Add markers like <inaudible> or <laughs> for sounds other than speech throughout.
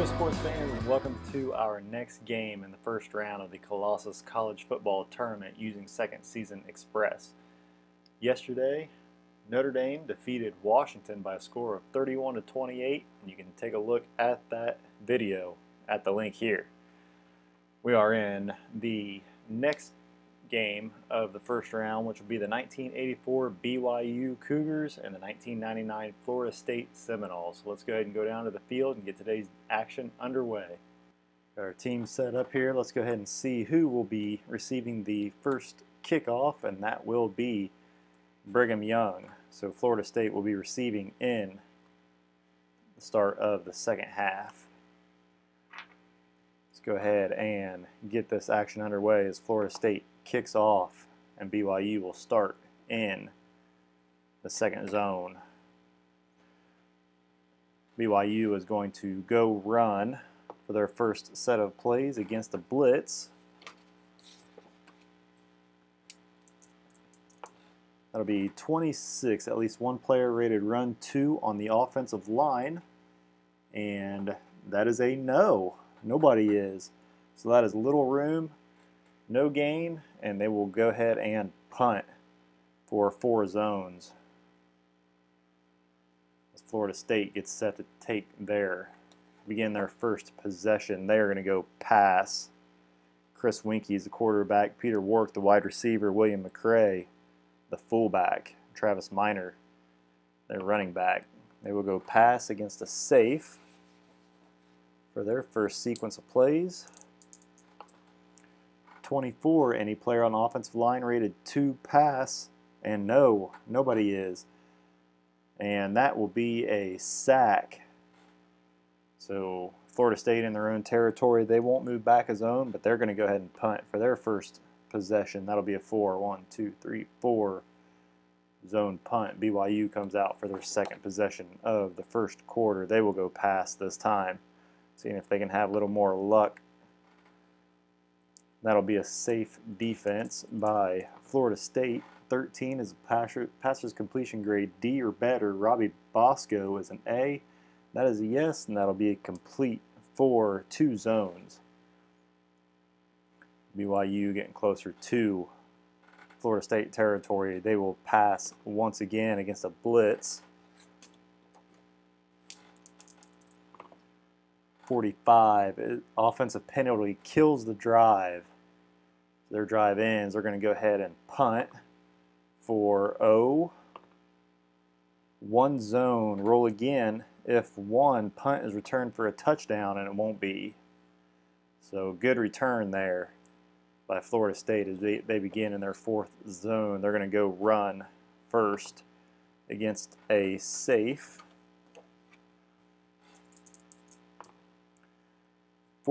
Hello, sports fans, and welcome to our next game in the first round of the Colossus College Football Tournament using Second Season Express. Yesterday, Notre Dame defeated Washington by a score of 31 to 28, and you can take a look at that video at the link here. We are in the next game of the first round, which will be the 1984 BYU Cougars and the 1999 Florida State Seminoles. So let's go ahead and go down to the field and get today's action underway. Got our team set up here. Let's go ahead and see who will be receiving the first kickoff, and that will be Brigham Young. So Florida State will be receiving in the start of the second half. Let's go ahead and get this action underway as Florida State kicks off and BYU will start in the second zone. BYU is going to go run for their first set of plays against the blitz. That'll be 26, at least one player rated run two on the offensive line. And that is a no. Nobody is. So that is little room, no gain, and they will go ahead and punt for four zones. As Florida State gets set to take their, begin their first possession, they are going to go pass. Chris Weinke is the quarterback, Peter Warrick the wide receiver, William McCray the fullback, Travis Minor, their running back. They will go pass against a safe for their first sequence of plays. 24, any player on offensive line rated 2 pass, and no, nobody is. And that will be a sack. So Florida State in their own territory, they won't move back a zone, but they're going to go ahead and punt for their first possession. That'll be a four. One, two, three, four zone punt. BYU comes out for their second possession of the first quarter. They will go past this time, seeing if they can have a little more luck. That'll be a safe defense by Florida State. 13 is passer, passer's completion grade D or better. Robbie Bosco is an A. That is a yes, and that'll be a complete for two zones. BYU getting closer to Florida State territory. They will pass once again against a blitz. 45. Offensive penalty kills the drive. Their drive ends. They're going to go ahead and punt for O. One zone. Roll again. If one, punt is returned for a touchdown, and it won't be. So good return there by Florida State as they, they begin in their fourth zone. They're going to go run first against a safe.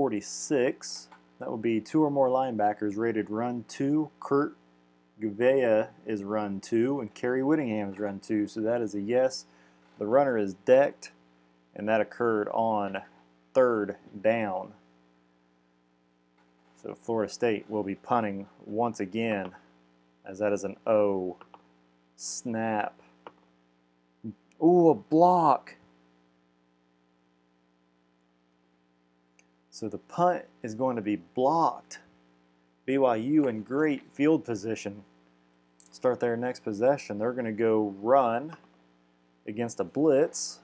46. That would be two or more linebackers rated run two. Kurt Gouveia is run two, and Cary Whittingham is run two. So that is a yes. The runner is decked, and that occurred on third down. So Florida State will be punting once again, as that is an O. Snap. Ooh, a block. So the punt is going to be blocked. BYU in great field position. Start their next possession. They're going to go run against a blitz.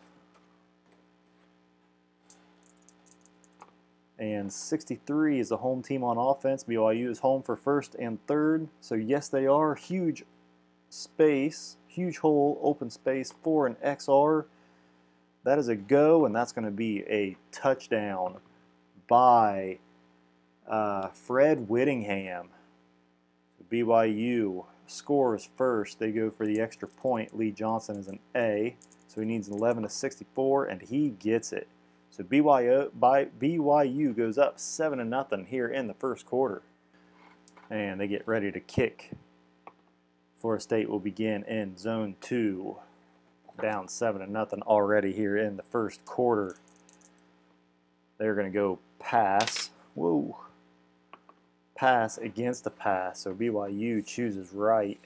And 63 is the home team on offense. BYU is home for first and third. So yes, they are. Huge space, huge hole, open space for an XR. That is a go, and that's going to be a touchdown by uh, Fred Whittingham. BYU scores first. They go for the extra point. Lee Johnson is an A, so he needs 11 to 64, and he gets it. So BYU, by, BYU goes up 7 to nothing here in the first quarter. And they get ready to kick. Florida State will begin in zone 2. Down 7 to nothing already here in the first quarter. They're going to go pass. Whoa. Pass against the pass. So BYU chooses right.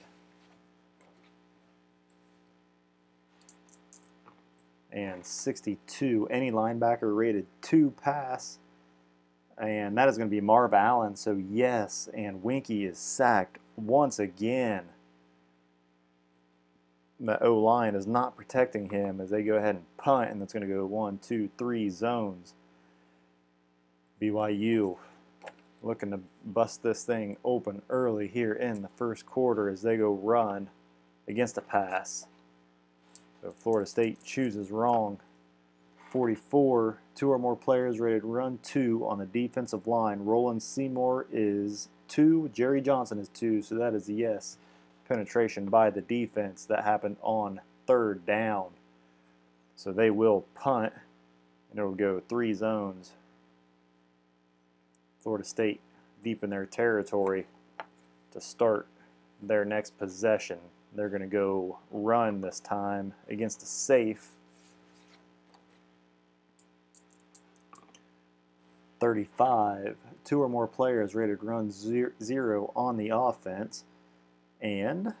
and 62. Any linebacker rated two pass. And that is going to be Marv Allen. So, yes, and Weinke is sacked once again. The O line is not protecting him as they go ahead and punt, and that's going to go one, two, three zones. BYU looking to bust this thing open early here in the first quarter as they go run against a pass. So Florida State chooses wrong. 44, two or more players rated run two on the defensive line. Roland Seymour is two, Jerry Johnson is two, so that is a yes. Penetration by the defense that happened on third down. So they will punt, and it will go three zones. Florida State deep in their territory to start their next possession. They're going to go run this time against a safe 35. Two or more players rated run zero on the offense. And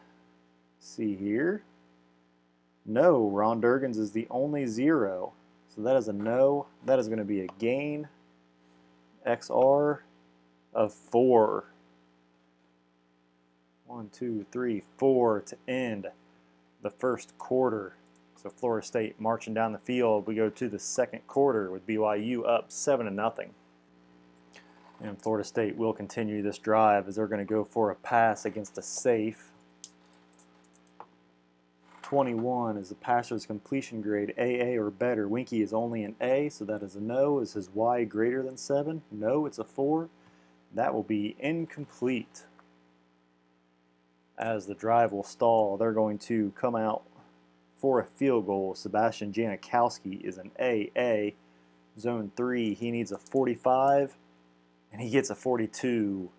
see here. No, Ron Dugans is the only zero. So that is a no. That is going to be a gain. XR of four. One, two, three, four to end the first quarter. So Florida State marching down the field. We go to the second quarter with BYU up seven to nothing. And Florida State will continue this drive as they're going to go for a pass against a safe. 21 is the passer's completion grade AA or better. Weinke is only an A, so that is a no. Is his Y greater than 7? No, it's a 4. That will be incomplete. As the drive will stall, they're going to come out for a field goal. Sebastian Janikowski is an AA. Zone 3, he needs a 45, and he gets a 42.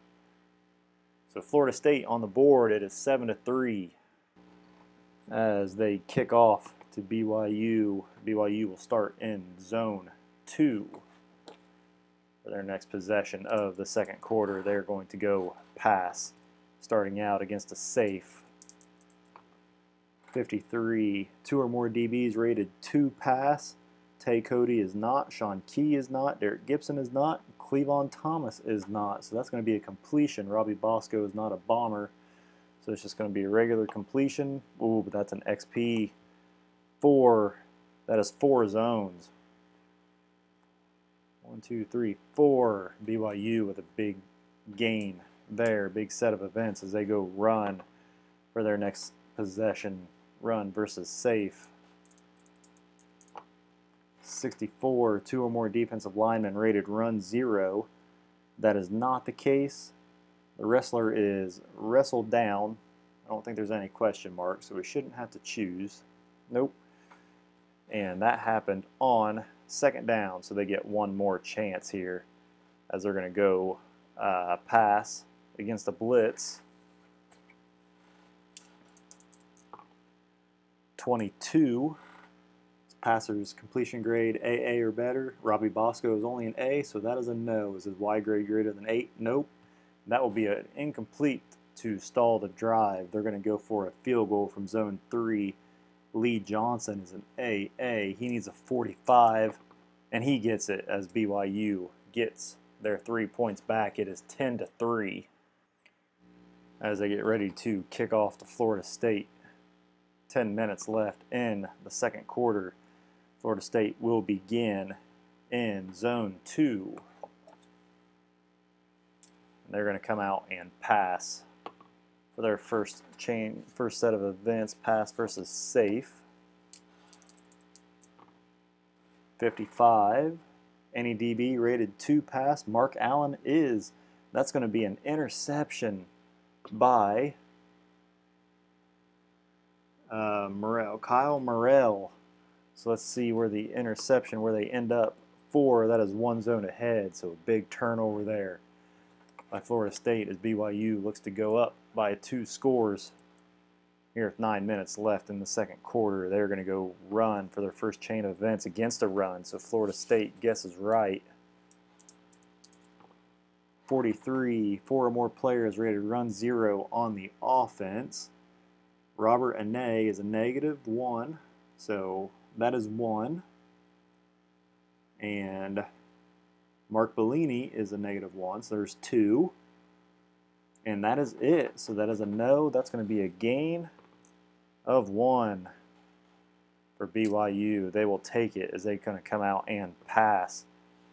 So Florida State on the board, it is 7 to 3 as they kick off to BYU. BYU will start in zone 2 for their next possession of the second quarter. They're going to go pass, starting out against a safe. 53, two or more DBs rated two pass. Tay Cody is not, Sean Key is not, Derek Gibson is not, Cleavon Thomas is not. So that's going to be a completion. Robbie Bosco is not a bomber. So it's just going to be a regular completion. Ooh, but that's an XP. Four. That is four zones. One, two, three, four. BYU with a big gain there, big set of events as they go run for their next possession. Run versus safe. 64, two or more defensive linemen rated run zero. That is not the case. The wrestler is wrestled down. I don't think there's any question mark, so we shouldn't have to choose. Nope. And that happened on second down, so they get one more chance here as they're going to go uh, pass against a blitz. 22. Passer's completion grade AA or better. Robbie Bosco is only an A, so that is a no. Is his Y grade greater than 8? Nope. That will be an incomplete to stall the drive. They're going to go for a field goal from zone 3 Lee Johnson is an AA. He needs a 45, and he gets it as BYU gets their three points back. It is 10 to 3 as they get ready to kick off to Florida State. 10 minutes left in the second quarter. Florida State will begin in zone 2. They're going to come out and pass for their first chain, first set of events, pass versus safe. 55. Any DB rated two pass. Mark Allen is. That's going to be an interception by uh, Morrell, Kyle Morrell. So let's see where the interception, where they end up. Four, that is one zone ahead, so a big turnover there by Florida State as BYU looks to go up by two scores here with nine minutes left in the second quarter. They're going to go run for their first chain of events against a run. So Florida State guesses right. 43, four or more players rated run zero on the offense. Robert Anae is a negative one, so that is one. And Mark Bellini is a negative one, so there's two. And that is it. So that is a no. That's going to be a gain of one for BYU. They will take it as they're going to come out and pass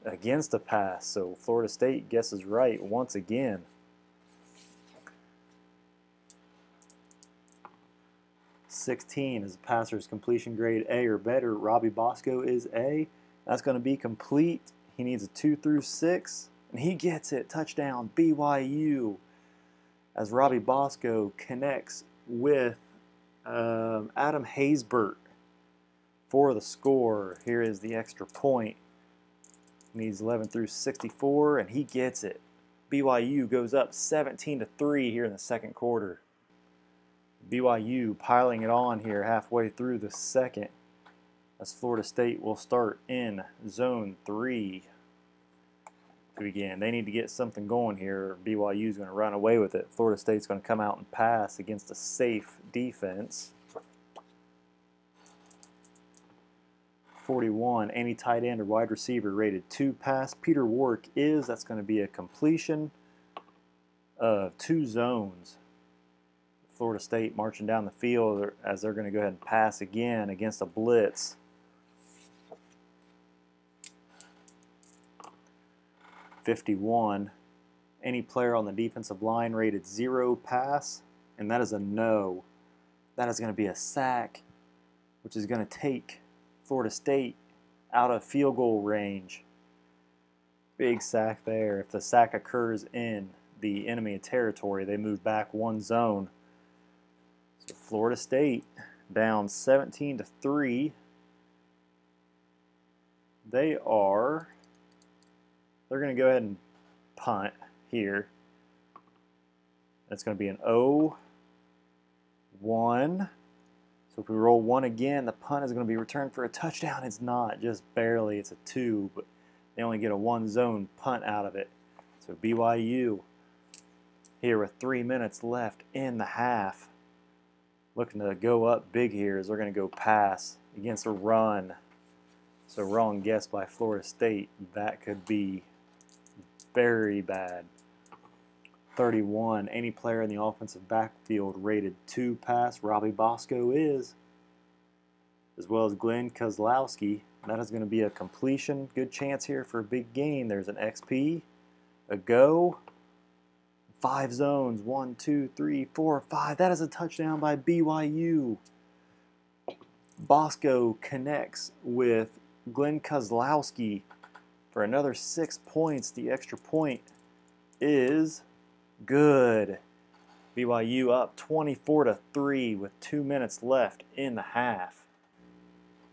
against a pass. So Florida State guesses right once again. Sixteen is passer's completion grade A or better. Robbie Bosco is A. That's going to be complete. He needs a two through six, and he gets it. Touchdown BYU as Robbie Bosco connects with um, Adam Haysbert for the score. Here is the extra point. Needs 11 through 64, and he gets it. BYU goes up 17 to 3 here in the second quarter. BYU piling it on here halfway through the second as Florida State will start in zone 3 begin. They need to get something going here. BYU is going to run away with it. Florida State's going to come out and pass against a safe defense. 41, any tight end or wide receiver rated two pass. Peter Warrick is, that's going to be a completion of two zones. Florida State marching down the field as they're going to go ahead and pass again against a blitz. Fifty-one. Any player on the defensive line rated zero pass, and that is a no. That is going to be a sack, which is going to take Florida State out of field goal range. Big sack there. If the sack occurs in the enemy territory, they move back one zone. So Florida State down 17 to 3. They are they're going to go ahead and punt here. It's going to be an 0 1 so if we roll one again, the punt is going to be returned for a touchdown. It's not, just barely. It's a two, but they only get a one zone punt out of it. So BYU here with three minutes left in the half. Looking to go up big here as they're going to go pass against a run. So wrong guess by Florida State. That could be very bad. 31. Any player in the offensive backfield rated two pass. Robbie Bosco is, as well as Glen Kozlowski. That is going to be a completion. Good chance here for a big gain. There's an XP, a go, five zones. One, two, three, four, five. That is a touchdown by BYU. Bosco connects with Glen Kozlowski for another six points. The extra point is Good. BYU up 24 to 3 with 2 minutes left in the half.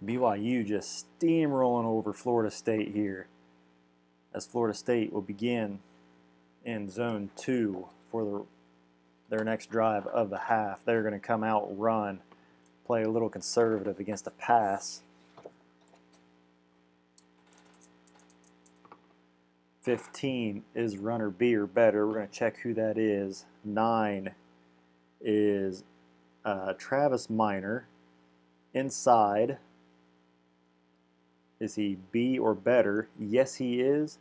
BYU just steamrolling over Florida State here as Florida State will begin in zone 2 for the, their next drive of the half. They're going to come out run, play a little conservative against a pass. 15 is runner B or better. We're going to check who that is. 9 is uh, Travis Minor. Inside, is he B or better? Yes, he is.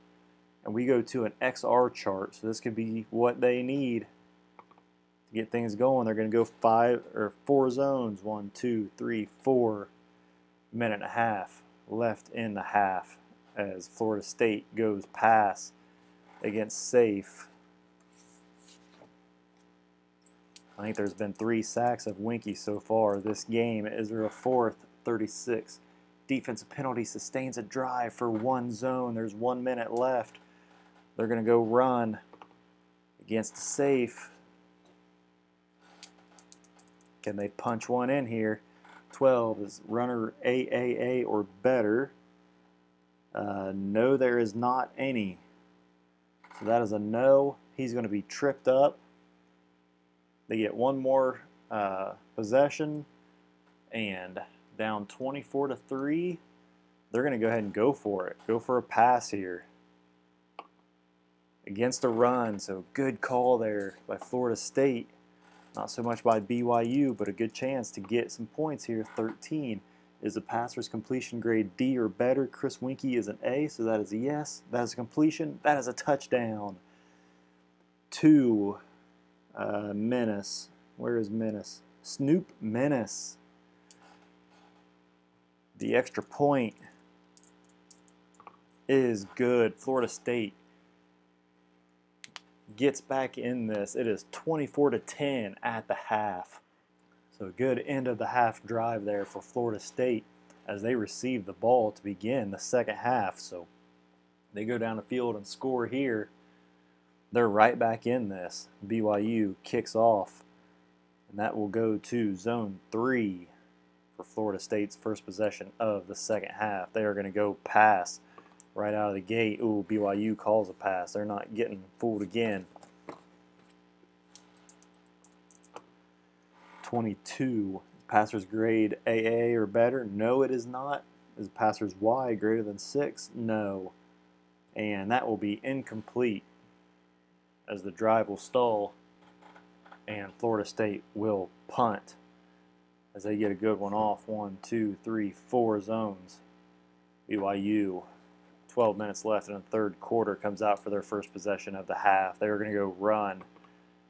And we go to an XR chart. So this could be what they need to get things going. They're going to go five or four zones. One, two, three, four. Minute and a half left in the half as Florida State goes pass against Safe. I think there's been three sacks of Weinke so far this game. Israel fourth, 36. Defensive penalty sustains a drive for one zone. There's one minute left. They're going to go run against Safe. Can they punch one in here? 12 is runner AAA or better. Uh, no, there is not any. So that is a no. He's going to be tripped up. They get one more uh, possession and down 24 to 3. They're going to go ahead and go for it. Go for a pass here against a run. So good call there by Florida State. Not so much by BYU, but a good chance to get some points here. 13 is the passer's completion grade D or better. Chris Weinke is an A, so that is a yes. That is a completion. That is a touchdown. Two, uh, Minnis. Where is Minnis? Snoop Minnis. The extra point is good. Florida State gets back in this. It is 24 to 10 at the half. So good end of the half drive there for Florida State as they receive the ball to begin the second half. So they go down the field and score here. They're right back in this. BYU kicks off, and that will go to zone three for Florida State's first possession of the second half. They are going to go pass right out of the gate. Ooh, BYU calls a pass. They're not getting fooled again. 22. Passer's grade AA or better? No, it is not. Is passer's Y greater than 6? No. And that will be incomplete as the drive will stall and Florida State will punt as they get a good one off. One, two, three, four zones. BYU, 12 minutes left in the third quarter, comes out for their first possession of the half. They're going to go run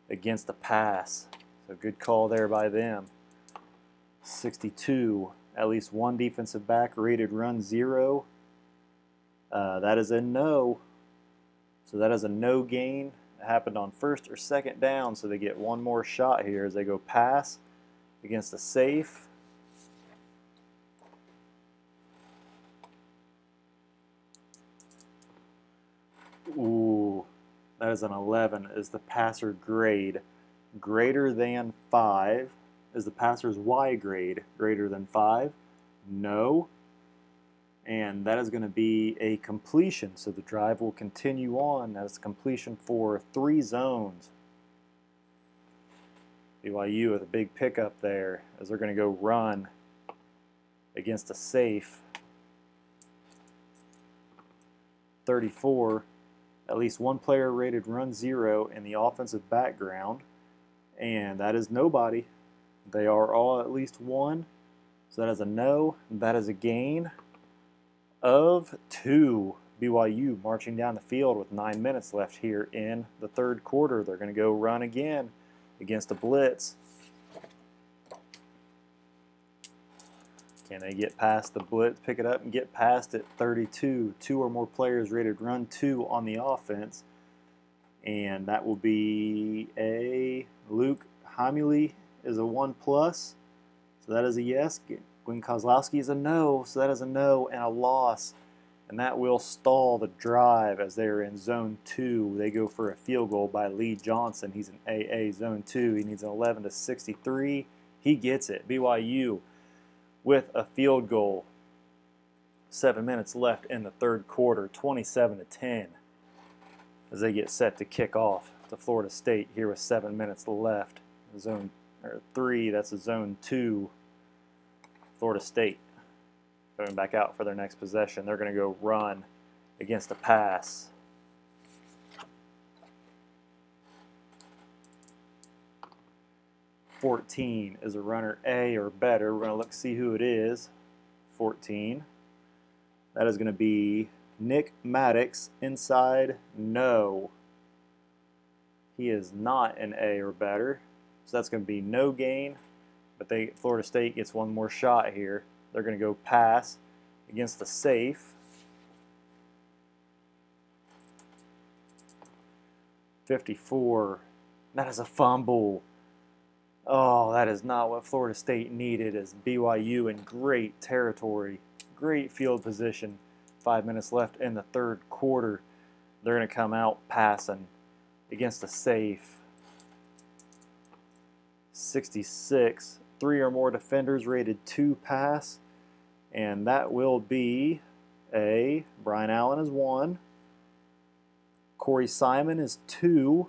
against the pass. So good call there by them. 62, at least one defensive back rated run zero. Uh, that is a no. So that is a no gain. It happened on first or second down, so they get one more shot here as they go pass against a safe. Ooh, that is an 11. Is the passer grade greater than 5? Is the passer's Y grade greater than 5? No. And that is going to be a completion. So the drive will continue on as completion for three zones. BYU with a big pickup there as they're going to go run against a safe 34. At least one player rated run zero in the offensive background, and that is nobody. They are all at least one. So that is a no. That is a gain of two. BYU marching down the field with nine minutes left here in the third quarter. They're going to go run again against the blitz. Can they get past the blitz, pick it up, and get past it? 32. Two or more players rated run two on the offense. And that will be a Luke Heimuli is a one plus. So that is a yes. Glen Kozlowski is a no. So that is a no and a loss and that will stall the drive as they're in zone two. They go for a field goal by Lee Johnson. He's in AA zone two. He needs an 11 to 63. He gets it. BYU with a field goal. Seven minutes left in the third quarter, 27 to 10, as they get set to kick off to Florida State here with seven minutes left. Zone or three, that's a zone two. Florida State Going back out for their next possession. They're going to go run against a pass. Fourteen is a runner A or better. We're going to look see who it is. Fourteen. That is going to be Nick Maddox inside. No. He is not an A or better. So that's going to be no gain. But they Florida State gets one more shot here. They're going to go pass against the safe. Fifty-four. That is a fumble. Oh, that is not what Florida State needed as BYU in great territory, great field position. Five minutes left in the third quarter. They're going to come out passing against a safe. 66. Three or more defenders rated two pass and that will be a Brian Allen is one, Corey Simon is two,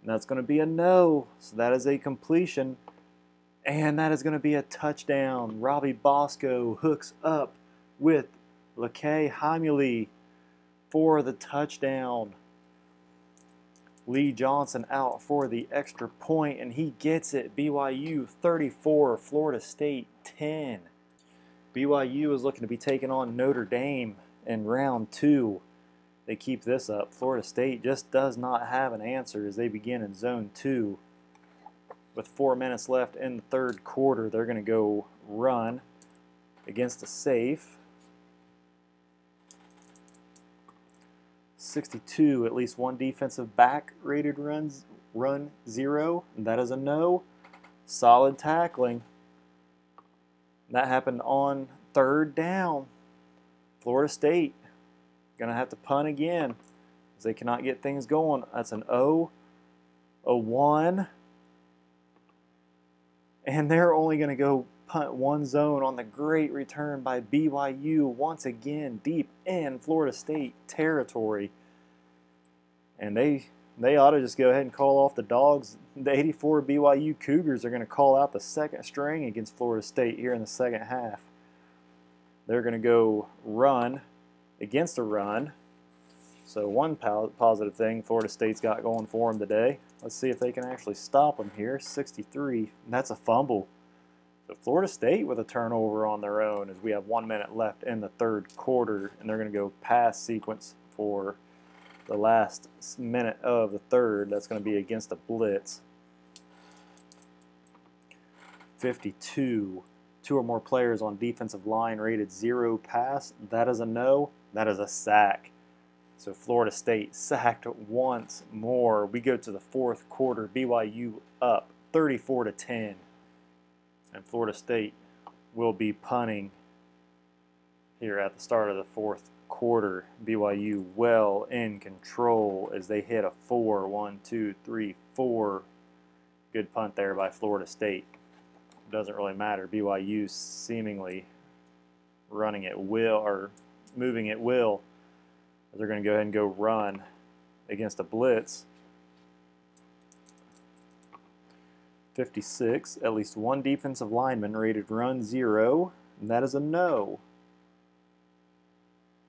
and that's going to be a no. So that is a completion, and that is going to be a touchdown. Robbie Bosco hooks up with Lakei Heimuli for the touchdown. Lee Johnson out for the extra point, and he gets it. BYU 34, Florida State 10. BYU is looking to be taking on Notre Dame in round two. They keep this up. Florida State just does not have an answer as they begin in zone two. With four minutes left in the third quarter, they're going to go run against a safe. 62, at least one defensive back rated runs run zero. That is a no. Solid tackling. That happened on third down. Florida State to have to punt again as they cannot get things going. That's an O, a 1. And they're only to go punt one zone on the great return by BYU once again deep in Florida State territory. And they they ought to just go ahead and call off the dogs. The 84 BYU Cougars are going to call out the second string against Florida State here in the second half. They're going to go run against a run. So one positive thing Florida State's got going for them today. Let's see if they can actually stop them here. 63, that's a fumble. So Florida State with a turnover on their own as we have one minute left in the third quarter, and they're going to go pass sequence for the last minute of the third. That's going to be against a blitz. 52. Two or more players on defensive line rated zero pass. That is a no. That is a sack. So Florida State <laughs> sacked once more. We go to the fourth quarter. BYU up 34 to 10. And Florida State will be punting here at the start of the fourth quarter, BYU well in control as they hit a four, one, two, three, four. Good punt there by Florida State. Doesn't really matter. BYU seemingly running at will or moving at will. They're going to go ahead and go run against a blitz. 56, at least one defensive lineman rated run zero, and that is a no.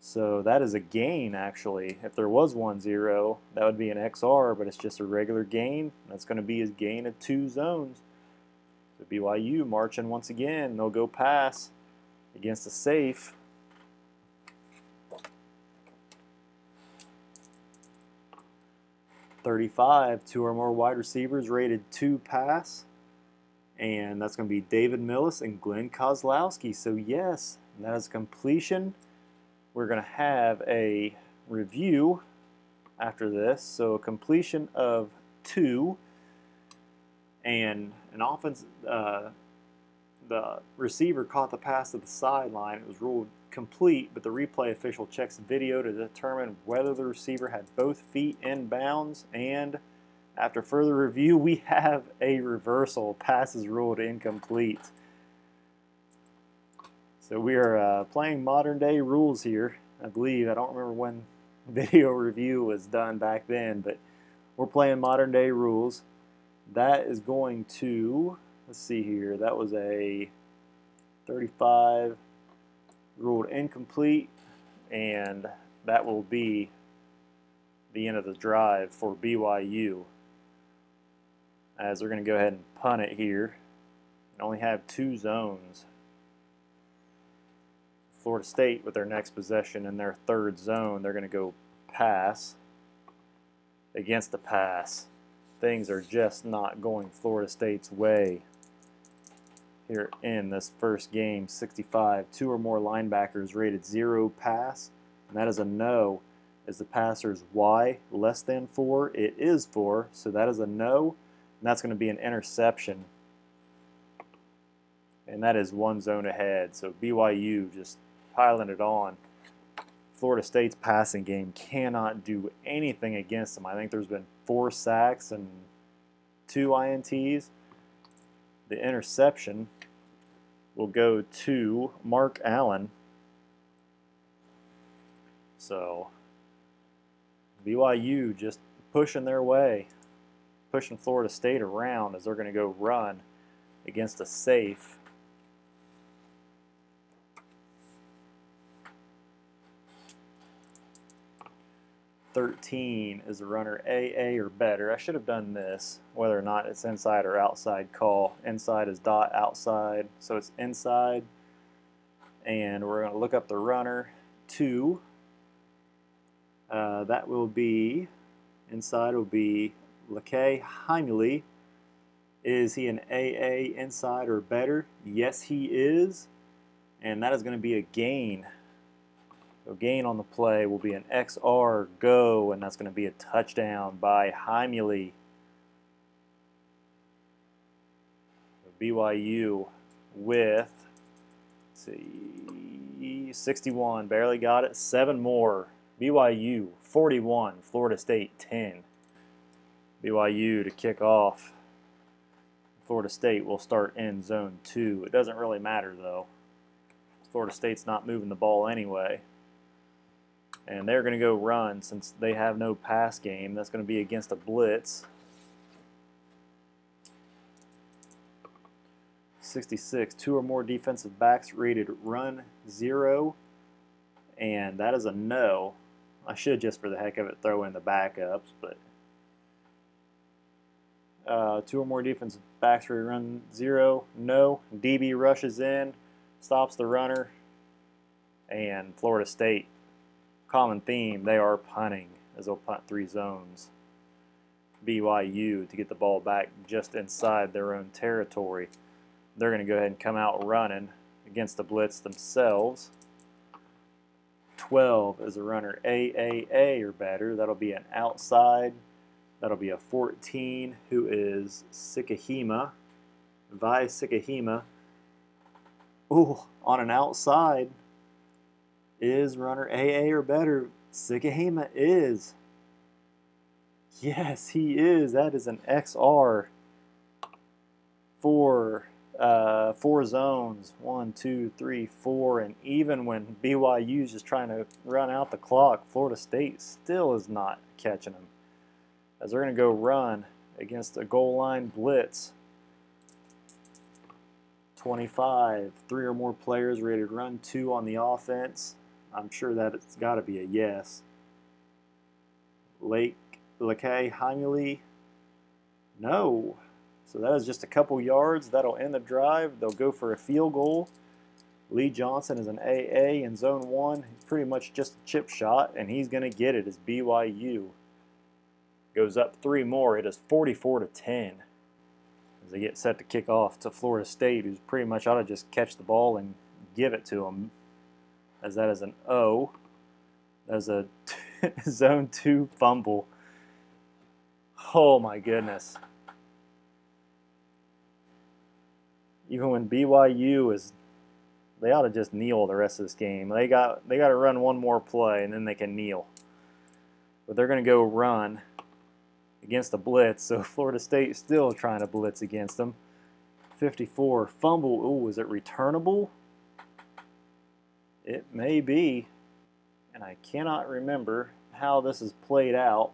So that is a gain, actually. If there was 1-0, that would be an XR, but it's just a regular gain. That's going to be a gain of two zones. So BYU marching once again. They'll go pass against a safe. Thirty-five, two or more wide receivers rated two pass, and that's going to be David Mills and Glen Kozlowski. So yes, that is completion we're going to have a review after this. So a completion of two and an offense, uh, the receiver caught the pass to the sideline. It was ruled complete, but the replay official checks video to determine whether the receiver had both feet in bounds. And after further review, we <laughs> have a reversal. Pass is ruled incomplete. So we are uh, playing modern day rules here, I believe. I don't remember when <laughs> video review was done back then, but we're playing modern day rules. That is going to, let's see here, that was a 35 ruled incomplete, and that will be the end of the drive for BYU. As they're going to go ahead and punt it here. only have two zones. Florida State with their next possession in their third zone. They're going to go pass against the pass. Things are just not going Florida State's way here in this first game. 65, two or more linebackers rated zero pass, and that is a no. Is the passer's Y less than four? It is four, so that is a no, and that's going to be an interception. And that is one zone ahead. So BYU just piling it on. Florida State's passing game cannot do anything against them. I think there's been four sacks and two INTs. The interception will go to Mark Allen. So BYU just pushing their way, pushing Florida State around as they're going to go run against a safe 13 is a runner AA or better. I should have done this, whether or not it's inside or outside call. Inside is dot outside, so it's inside. and we're going to look up the runner two. Uh, that will be, inside will be Lakei Heimuli. Is he an AA inside or better? Yes, he is. And that is going to be a gain. So gain on the play will be an XR go, and that's going to be a touchdown by Heimuli. BYU with, see, 61, barely got it. Seven more. BYU 41, Florida State 10. BYU to kick off. Florida State will start in zone two. It doesn't really matter though. Florida State's not moving the ball anyway. And they're going to go run since they have no pass game. That's going to be against a blitz. 66, two or more defensive backs rated run zero. And that is a no. I should just for the heck of it throw in the backups, but uh, two or more defensive backs rated run zero, no. DB rushes in, stops the runner, and Florida State, common theme, they are punting as they'll punt three zones. BYU to get the ball back just inside their own territory. They're going to go ahead and come out running against the blitz themselves. 12 is a runner AAA or better. That'll be an outside. That'll be a 14 who is Sikahema. Vai Sikahema. Ooh, on an outside is runner AA or better. Sikahema is. Yes, he is. That is an XR for uh, four zones one, two, three, four, and even when BYU is just trying to run out the clock, Florida State still is not catching them. As they're going to go run against a goal line blitz. 25, three or more players rated run two on the offense. I'm sure that it's got to be a yes. Lake Lakei Heimuli, no. So that is just a couple yards. That'll end the drive. They'll go for a field goal. Lee Johnson is an AA in zone one. Pretty much just a chip shot, and he's going to get it as BYU goes up three more. It is 44 to 10 as they get set to kick off to Florida State, who's pretty much ought to just catch the ball and give it to them, as that is an O. That's a <laughs> zone two fumble. Oh my goodness. Even when BYU is they ought to just kneel the rest of this game. They got they got to run one more play and then they can kneel. But they're going to go run against a blitz. So <laughs> Florida State still trying to blitz against them. 54 fumble. Ooh, is it returnable? It may be. And I cannot remember how this is played out.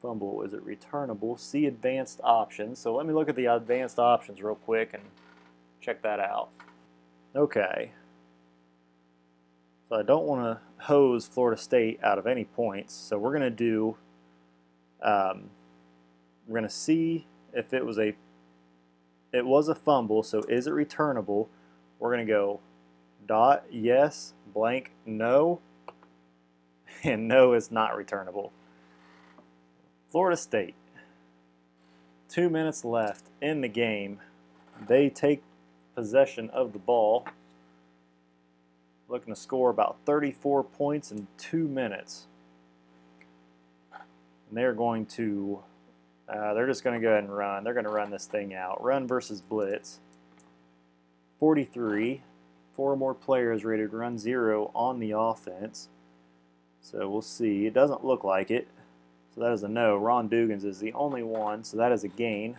Fumble, is it returnable? See advanced options. So let me look at the advanced options real quick and check that out. Okay. So I don't want to hose Florida State out of any points. So we're going to do, um, we're going to see if it was a, it was a fumble. So is it returnable? We're going to go dot yes, blank no, <laughs> and no is not returnable. Florida State, two minutes left in the game. They take possession of the ball. Looking to score about 34 points in two minutes. And they're going to, uh, they're just going to go ahead and run. They're going to run this thing out. Run versus blitz. 43. Four more players rated run zero on the offense. So we'll see. It doesn't look like it. So that is a no. Ron Dugans is the only one. So that is a gain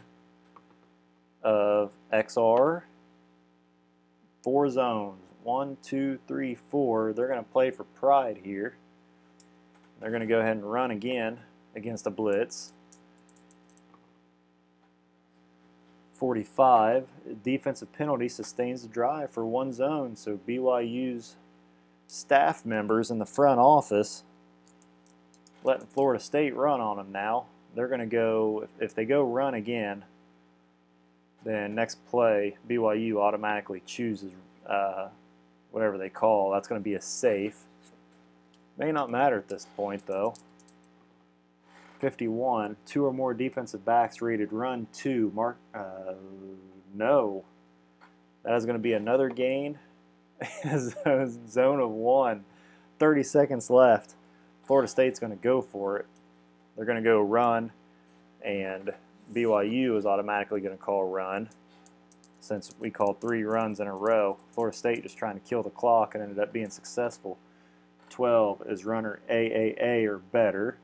of XR. Four zones. One, two, three, four. They're going to play for pride here. They're going to go ahead and run again against a blitz. 45. Defensive penalty sustains the drive for one zone. So BYU's staff members in the front office letting Florida State run on them now. They're going to go, if, if they go run again, then next play, BYU automatically chooses uh, whatever they call. That's going to be a safe. May not matter at this point, though. 51. Two or more defensive backs rated run two. Mark, uh, no. That is going to be another gain. <laughs> Zone of one. 30 seconds left. Florida State's going to go for it. They're going to go run, and BYU is automatically going to call run since we called three runs in a row. Florida State just trying to kill the clock and ended up being successful. 12 is runner AAA or better.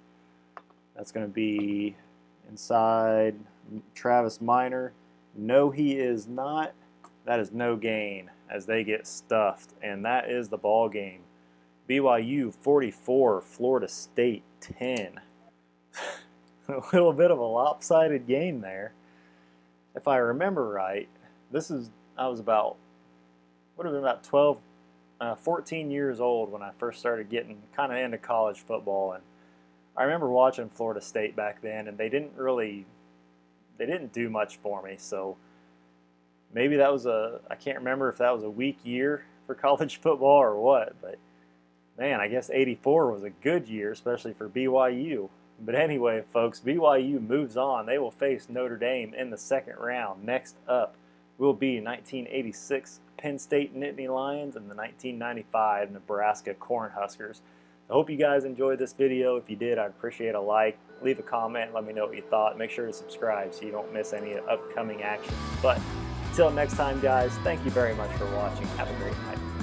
That's going to be inside Travis Minor. No, he is not. That is no gain as they get stuffed, and that is the ball game. BYU 44, Florida State 10. <laughs> a little bit of a lopsided game there. If I remember right, this is I was about would have been about 12, uh, 14 years old when I first started getting kind of into college football, and I remember watching Florida State back then, and they didn't really they didn't do much for me. So maybe that was a I can't remember if that was a weak year for <laughs> college football or what, but man, I guess 84 was a good year, especially for BYU. But anyway, folks, BYU moves on. They will face Notre Dame in the second round. Next up will be 1986 Penn State Nittany Lions and the 1995 Nebraska Cornhuskers. I hope you guys enjoyed this video. If you did, I'd appreciate a like. Leave a comment. Let me know what you thought. Make sure to subscribe so you don't miss any upcoming action. But until next time, guys, thank you very much for watching. Have a great night.